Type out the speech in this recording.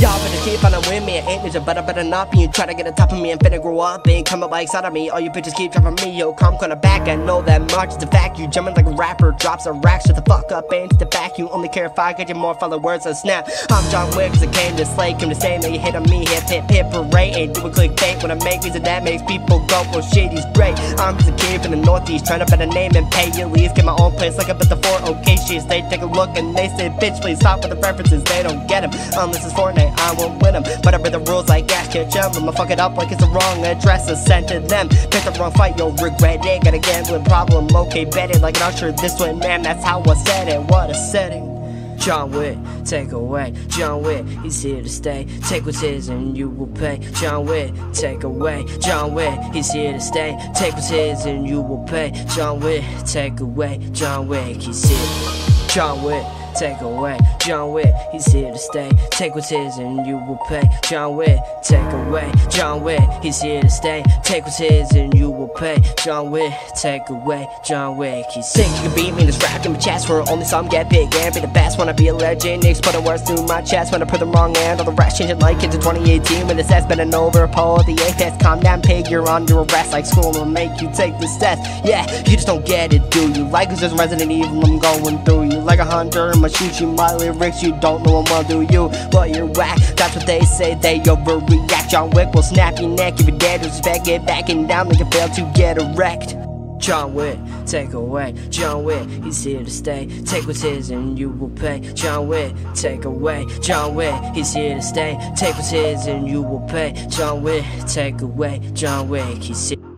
Y'all find out with me, I ain't ninja, but I better not be. You try to get on top of me and finna grow up and come up like side of me. All you bitches keep dropping me, yo, come kinda back. I know that much, it's a fact. You jumping like a rapper, drops a rack, shut the fuck up and to the back. You only care if I get you more followers than snap. I'm John Wick, cause I came to slay, came to say, that you hit on me, hip hip hip parade. Ain't doing clickbait when I make music that makes people go, oh shit, he's great. I'm just a kid from the northeast, trying to better name and pay at least. Get my own place like up at the four okay shit. They take a look and they say, bitch, please stop with the references, they don't get them. Unless it's Fortnite, I won't win them. But I break the rules like Ash can't jump. I'ma fuck it up like it's the wrong address and send to them. Pick the wrong fight, you'll regret it. Got a gambling problem, okay, bet it like an usher this way, man. That's how I said it. What a setting. John Wick, take away. John Wick, he's here to stay. Take what's his and you will pay. John Wick, take away. John Wick, he's here to stay. Take what's his and you will pay. John Wick, take away. John Wick, he's here. John Wick. Take away, John Wick, he's here to stay. Take what's his and you will pay. John Wick, take away, John Wick, he's here to stay. Take what's his and you will pay. John Wick, take away, John Wick, he's sick, you can beat me in this rap in my chest where only some get big and be the best. Wanna be a legend, exploding words through my chest. When I put them wrong and all the rest changing like into 2018 when the set's been an over pull the apex. Calm down, pig, you're under arrest. Like school will make you take this test. Yeah, you just don't get it, do you? Like who's just Resident Evil, I'm going through you like a hunter. I'ma shoot you my lyrics. You don't know well, do you? But you're whack. That's what they say. They overreact. John Wick will snap your neck if you dare disrespect. Get back and down, make you fail to get erect. John Wick, take away. John Wick, he's here to stay. Take what's his and you will pay. John Wick, take away. John Wick, he's here to stay. Take what's his and you will pay. John Wick, take away. John Wick, he's here.